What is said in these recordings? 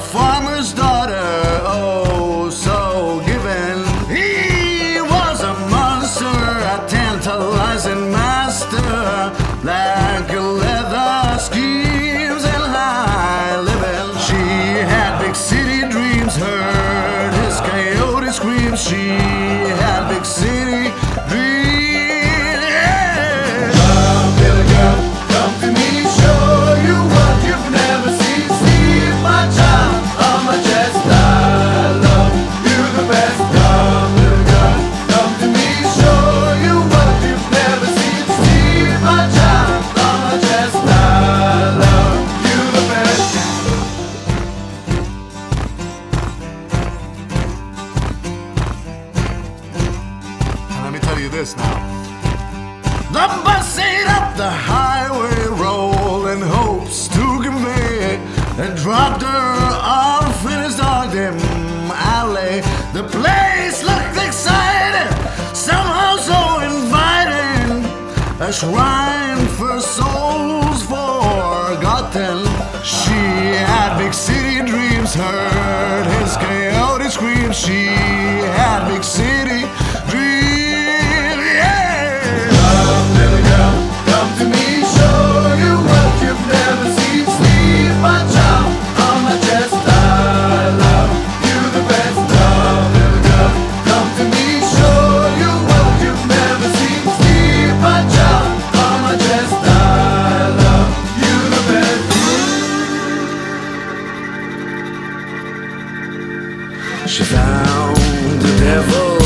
fun. me tell you this now. The bus ate up the highway rolling hopes to commit. and dropped her off in his dark dim alley. The place looked exciting, somehow so inviting. A shrine for souls forgotten. She had big city dreams, heard his coyote scream. She She found the devil.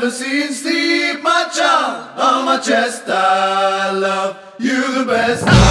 never seen sleep, my child. On my chest, I love you the best.